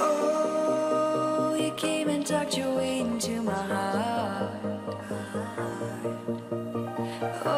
Oh, you came and tucked your into my heart. Oh,